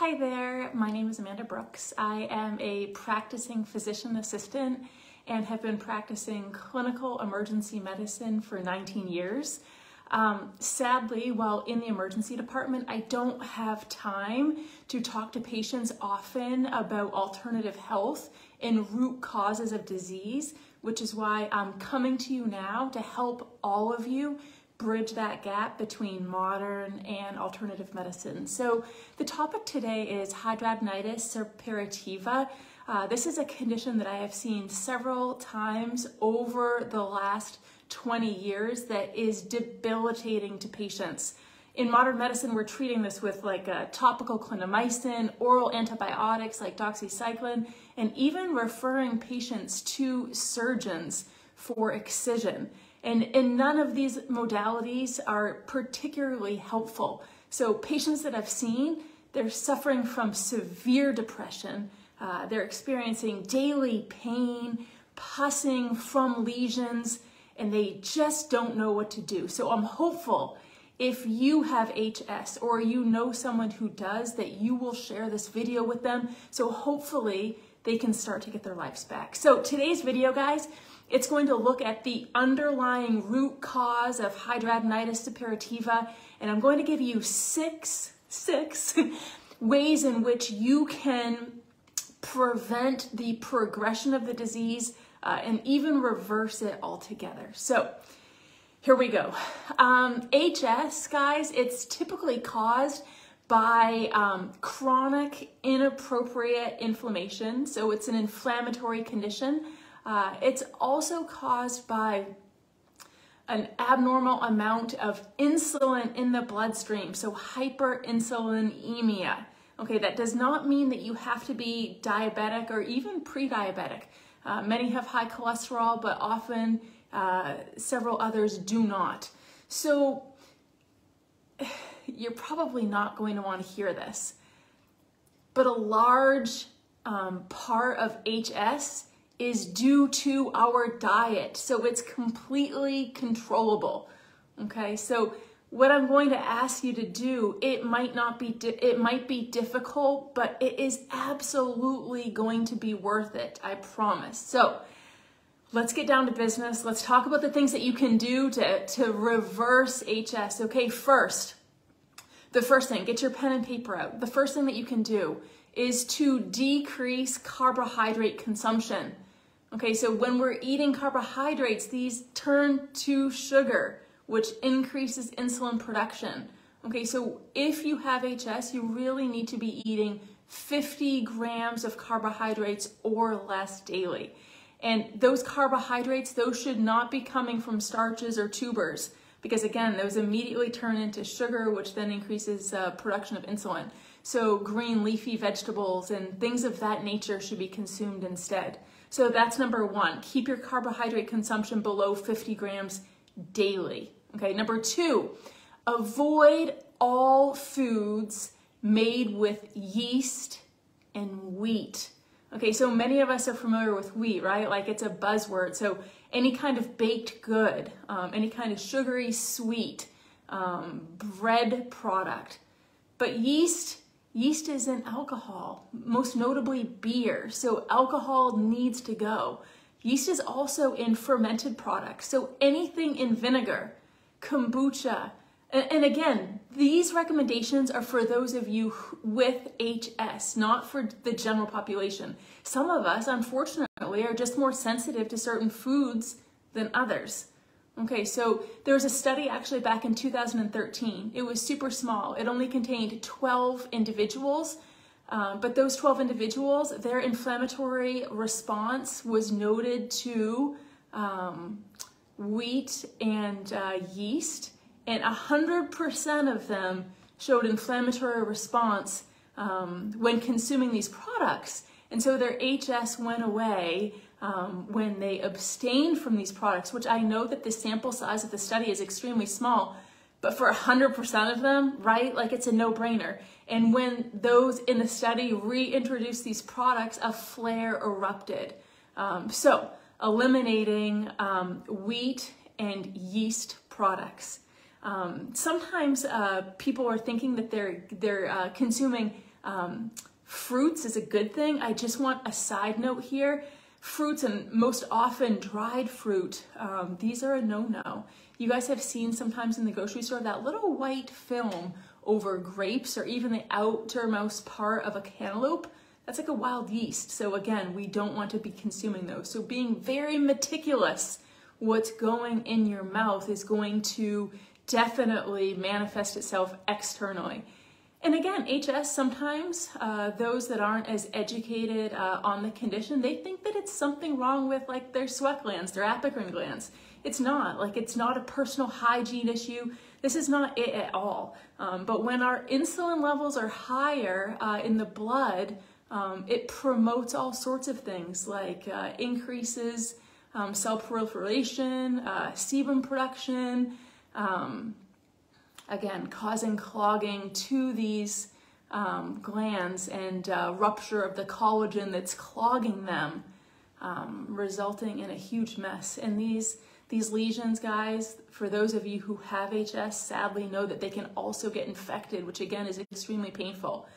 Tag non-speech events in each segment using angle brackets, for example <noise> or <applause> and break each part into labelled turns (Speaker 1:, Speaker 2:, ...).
Speaker 1: Hi there, my name is Amanda Brooks. I am a practicing physician assistant and have been practicing clinical emergency medicine for 19 years. Um, sadly, while in the emergency department, I don't have time to talk to patients often about alternative health and root causes of disease, which is why I'm coming to you now to help all of you bridge that gap between modern and alternative medicine. So the topic today is hidradenitis suppurativa. Uh, this is a condition that I have seen several times over the last 20 years that is debilitating to patients. In modern medicine, we're treating this with like a topical clindamycin, oral antibiotics like doxycycline, and even referring patients to surgeons for excision. And, and none of these modalities are particularly helpful. So patients that I've seen, they're suffering from severe depression. Uh, they're experiencing daily pain, pussing from lesions, and they just don't know what to do. So I'm hopeful if you have HS or you know someone who does that you will share this video with them. So hopefully they can start to get their lives back. So today's video, guys, it's going to look at the underlying root cause of hidradenitis suppurativa, and I'm going to give you six, six <laughs> ways in which you can prevent the progression of the disease uh, and even reverse it altogether. So here we go. Um, HS, guys, it's typically caused by um, chronic inappropriate inflammation. So it's an inflammatory condition uh, it's also caused by an abnormal amount of insulin in the bloodstream, so hyperinsulinemia. Okay, that does not mean that you have to be diabetic or even pre-diabetic. Uh, many have high cholesterol, but often uh, several others do not. So <sighs> you're probably not going to want to hear this, but a large um, part of HS is due to our diet. So it's completely controllable. Okay, so what I'm going to ask you to do, it might not be, it might be difficult, but it is absolutely going to be worth it. I promise. So let's get down to business. Let's talk about the things that you can do to, to reverse HS. Okay, first, the first thing, get your pen and paper out. The first thing that you can do is to decrease carbohydrate consumption. Okay, so when we're eating carbohydrates, these turn to sugar, which increases insulin production. Okay, so if you have HS, you really need to be eating 50 grams of carbohydrates or less daily. And those carbohydrates, those should not be coming from starches or tubers because again, those immediately turn into sugar, which then increases uh, production of insulin. So green leafy vegetables and things of that nature should be consumed instead. So that's number one. Keep your carbohydrate consumption below 50 grams daily. Okay, number two, avoid all foods made with yeast and wheat. Okay, so many of us are familiar with wheat, right? Like it's a buzzword. So any kind of baked good, um, any kind of sugary sweet um, bread product. But yeast Yeast is in alcohol, most notably beer, so alcohol needs to go. Yeast is also in fermented products, so anything in vinegar, kombucha, and, again, these recommendations are for those of you with HS, not for the general population. Some of us, unfortunately, are just more sensitive to certain foods than others. Okay, so there was a study actually back in 2013. It was super small. It only contained 12 individuals, um, but those 12 individuals, their inflammatory response was noted to um, wheat and uh, yeast, and 100% of them showed inflammatory response um, when consuming these products. And so their HS went away um, when they abstained from these products, which I know that the sample size of the study is extremely small, but for 100% of them, right, like it's a no brainer. And when those in the study reintroduced these products, a flare erupted. Um, so, eliminating um, wheat and yeast products. Um, sometimes uh, people are thinking that they're, they're uh, consuming Um, fruits is a good thing. I just want a side note here. Fruits and most often dried fruit, um, these are a no-no. You guys have seen sometimes in the grocery store that little white film over grapes or even the outermost part of a cantaloupe. That's like a wild yeast. So again, we don't want to be consuming those. So being very meticulous what's going in your mouth is going to definitely manifest itself externally. And again, HS, sometimes uh, those that aren't as educated uh, on the condition, they think that it's something wrong with like their sweat glands, their apocrine glands. It's not, like it's not a personal hygiene issue. This is not it at all. Um, but when our insulin levels are higher uh, in the blood, um, it promotes all sorts of things like uh, increases um, cell proliferation, uh, sebum production, um, again, causing clogging to these um, glands and uh, rupture of the collagen that's clogging them, um, resulting in a huge mess. And these, these lesions, guys, for those of you who have HS, sadly know that they can also get infected, which again is extremely painful.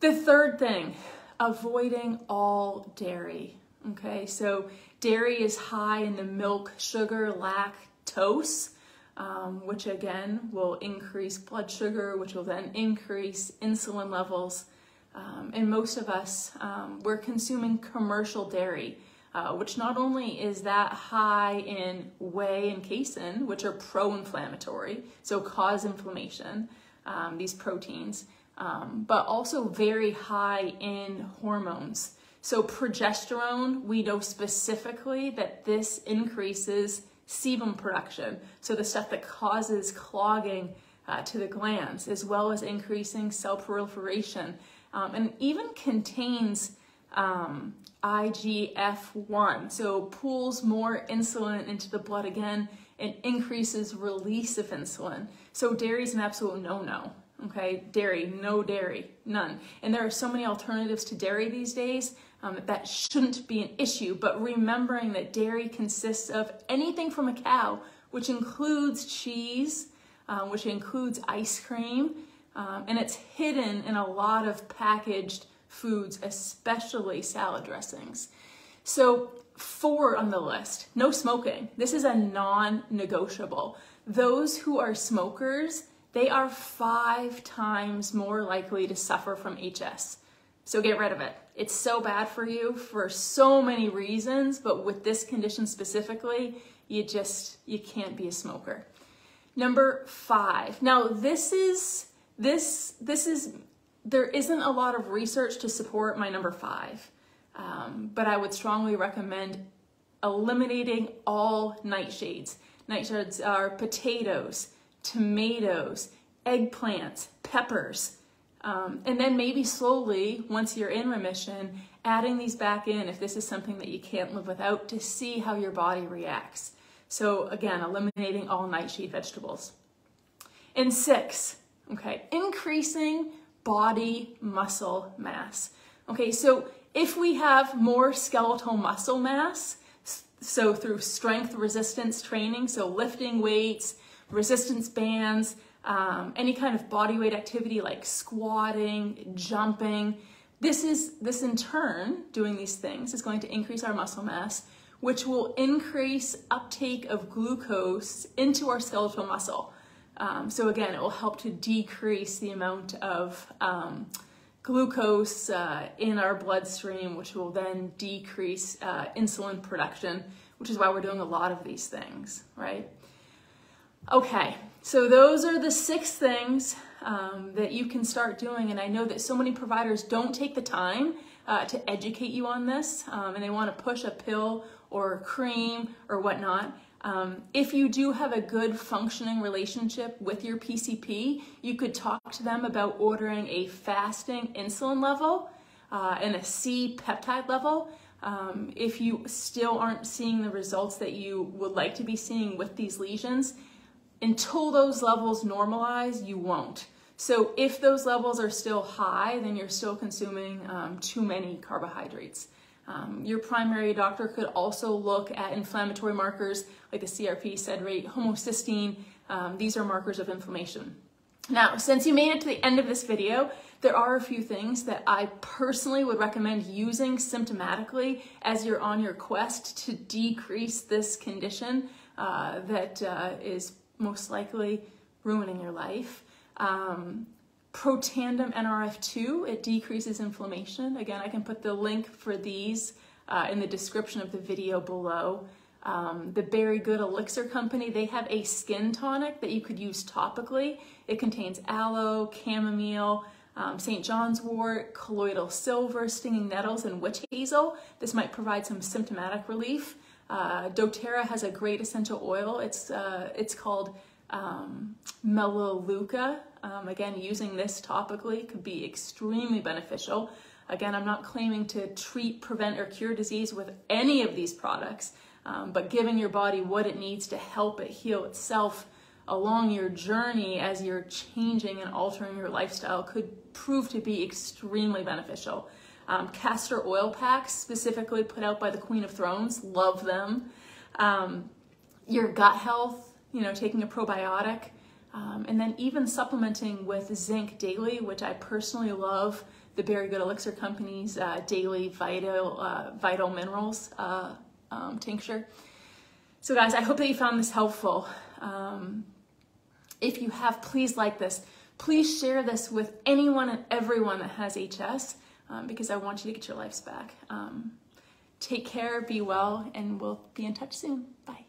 Speaker 1: The third thing, avoiding all dairy. Okay, so dairy is high in the milk, sugar, lactose, um, which again will increase blood sugar, which will then increase insulin levels. Um, and most of us, um, we're consuming commercial dairy, uh, which not only is that high in whey and casein, which are pro-inflammatory, so cause inflammation, um, these proteins, um, but also very high in hormones. So progesterone, we know specifically that this increases sebum production, so the stuff that causes clogging uh, to the glands, as well as increasing cell proliferation, um, and even contains um, IGF-1, so pulls more insulin into the blood again and increases release of insulin. So dairy is an absolute no-no. Okay, dairy, no dairy, none. And there are so many alternatives to dairy these days um, that shouldn't be an issue, but remembering that dairy consists of anything from a cow, which includes cheese, um, which includes ice cream, um, and it's hidden in a lot of packaged foods, especially salad dressings. So four on the list, no smoking. This is a non-negotiable. Those who are smokers, they are five times more likely to suffer from HS. So get rid of it. It's so bad for you for so many reasons, but with this condition specifically, you just, you can't be a smoker. Number five. Now this is, this, this is, there isn't a lot of research to support my number five, um, but I would strongly recommend eliminating all nightshades. Nightshades are potatoes, tomatoes, eggplants, peppers, um, and then maybe slowly, once you're in remission, adding these back in if this is something that you can't live without to see how your body reacts. So again, eliminating all nightshade vegetables. And six, okay, increasing body muscle mass. Okay, so if we have more skeletal muscle mass, so through strength resistance training, so lifting weights, resistance bands, um, any kind of body weight activity like squatting, jumping. This is this in turn, doing these things is going to increase our muscle mass, which will increase uptake of glucose into our skeletal muscle. Um, so again, it will help to decrease the amount of um, glucose uh, in our bloodstream, which will then decrease uh, insulin production, which is why we're doing a lot of these things, right? Okay, so those are the six things um, that you can start doing. And I know that so many providers don't take the time uh, to educate you on this um, and they want to push a pill or a cream or whatnot. Um, if you do have a good functioning relationship with your PCP, you could talk to them about ordering a fasting insulin level uh, and a C peptide level. Um, if you still aren't seeing the results that you would like to be seeing with these lesions, until those levels normalize, you won't. So if those levels are still high, then you're still consuming um, too many carbohydrates. Um, your primary doctor could also look at inflammatory markers like the CRP, sed rate, homocysteine. Um, these are markers of inflammation. Now, since you made it to the end of this video, there are a few things that I personally would recommend using symptomatically as you're on your quest to decrease this condition uh, that uh, is most likely ruining your life. Um, Protandim NRF2, it decreases inflammation. Again, I can put the link for these uh, in the description of the video below. Um, the Berry Good Elixir Company, they have a skin tonic that you could use topically. It contains aloe, chamomile, um, St. John's wort, colloidal silver, stinging nettles, and witch hazel. This might provide some symptomatic relief. Uh, doTERRA has a great essential oil. It's, uh, it's called um, Melaleuca. Um, again, using this topically could be extremely beneficial. Again, I'm not claiming to treat, prevent, or cure disease with any of these products, um, but giving your body what it needs to help it heal itself along your journey as you're changing and altering your lifestyle could prove to be extremely beneficial. Um, castor oil packs, specifically put out by the Queen of Thrones, love them. Um, your gut health, you know, taking a probiotic, um, and then even supplementing with zinc daily, which I personally love. The Berry Good Elixir Company's uh, daily vital uh, vital minerals uh, um, tincture. So, guys, I hope that you found this helpful. Um, if you have, please like this. Please share this with anyone and everyone that has HS um, because I want you to get your lives back. Um, take care, be well, and we'll be in touch soon. Bye.